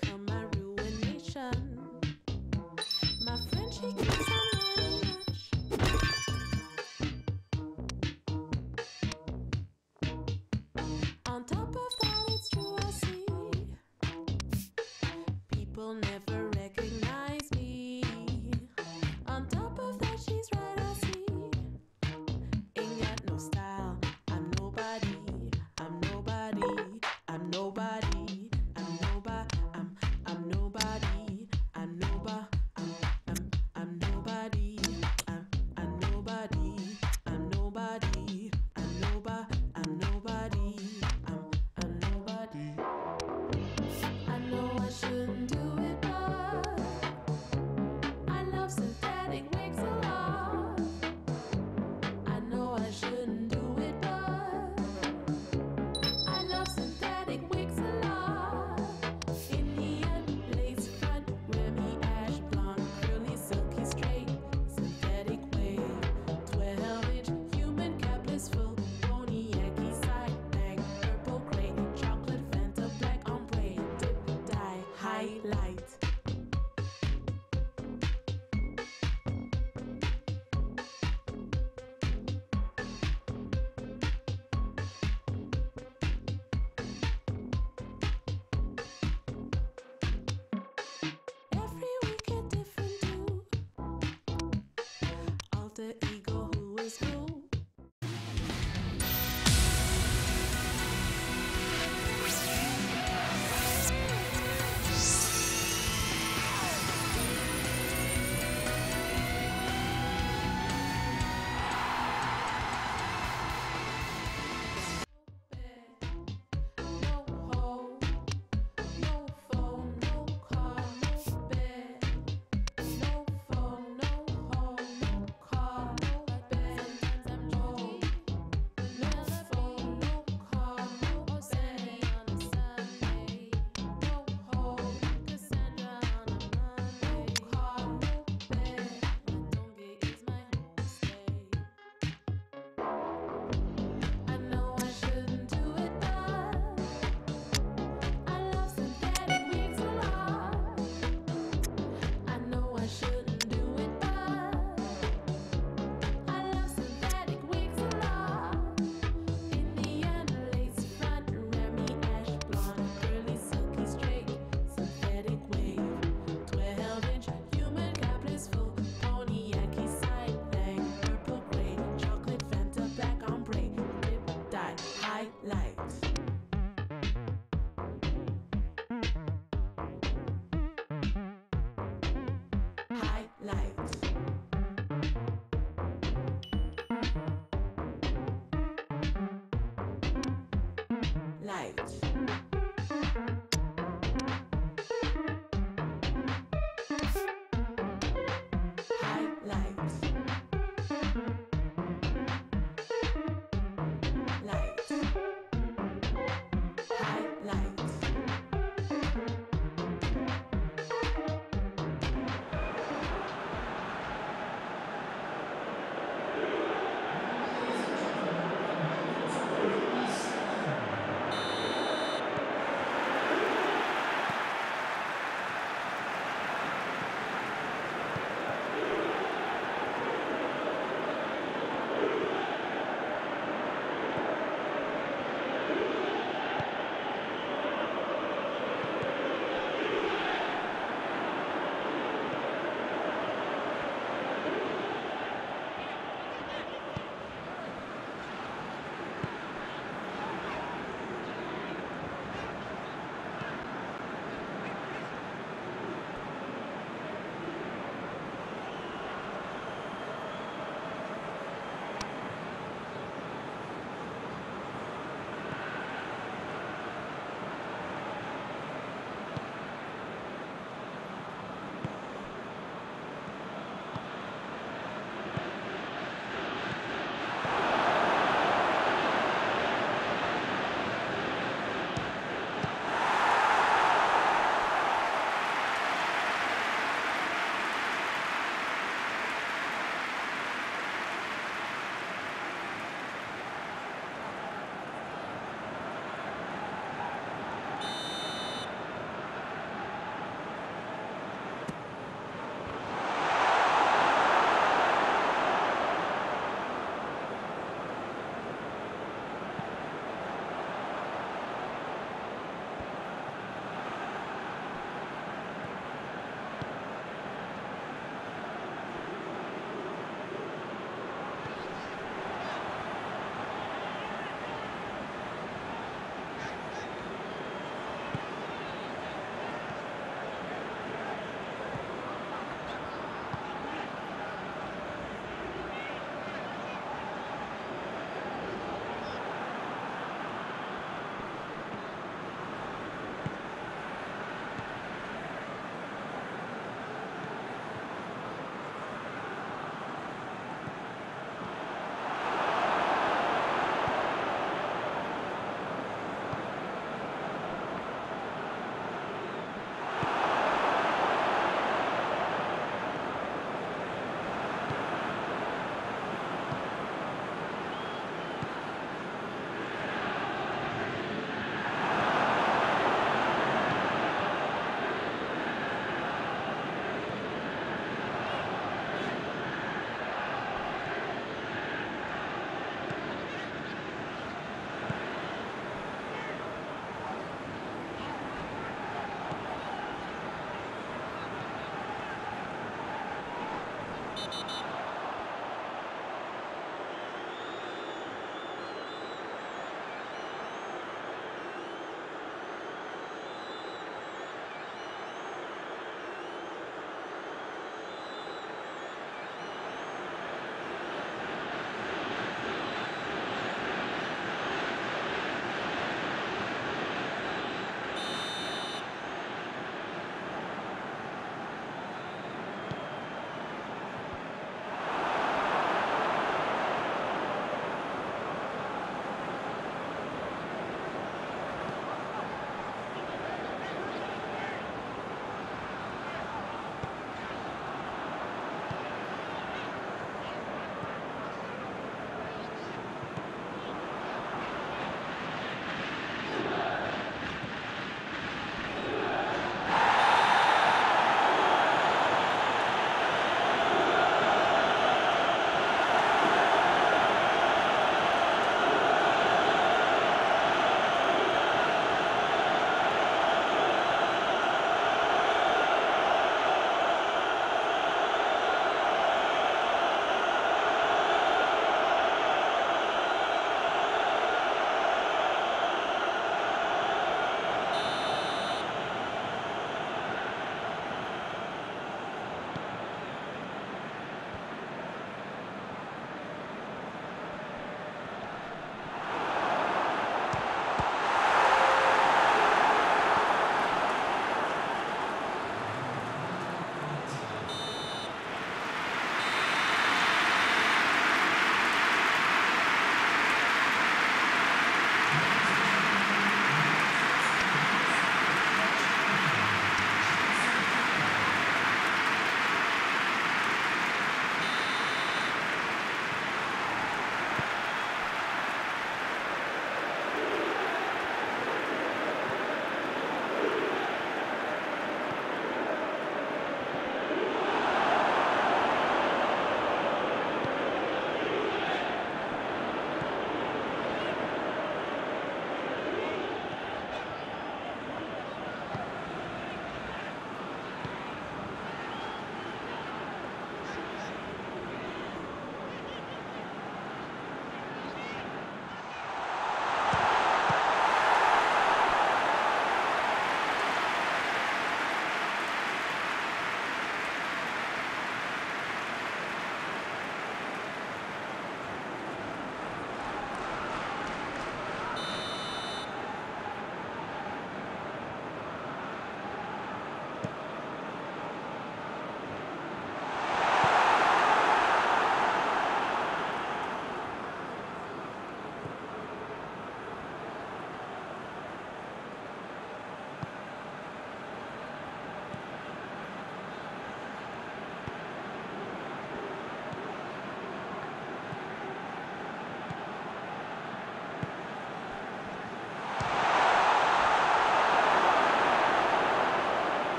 become Alter ego, who is who? Highlights. Highlights.